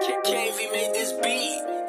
KV made this beat.